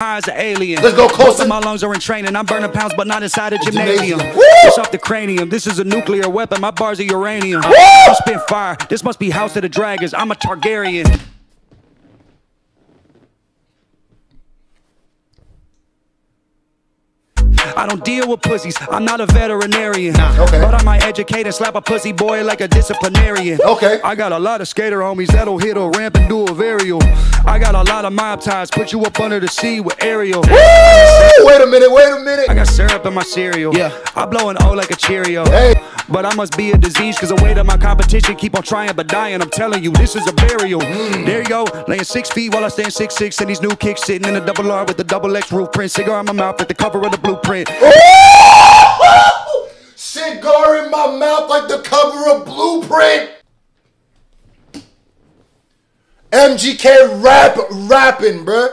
high as an alien. Let's go, closer. My lungs are in training. I'm burning pounds, but not inside a gymnasium. Woo! It's off the cranium. This is a nuclear weapon. My bars are uranium. I spit fire. This must be House of the Dragons. I'm a Targaryen. I don't deal with pussies. I'm not a veterinarian. Nah, Okay. But I might educate and slap a pussy boy like a disciplinarian. Okay. I got a lot of skater homies that'll hit a ramp and do a varial. I got a lot of mob ties. Put you up under the sea with Ariel. Woo! Wait a minute, wait a minute. I got syrup in my cereal. Yeah. I blow an O like a Cheerio. Hey. But I must be a disease cause the weight of my competition keep on trying but dying. I'm telling you, this is a burial. Mm. There you go, laying six feet while I stand six six and these new kicks sitting in a double R with a double X roof print. Cigar in my mouth with the cover of the blueprint. Cigar in my mouth like the cover of Blueprint. MGK rap rapping, bruh.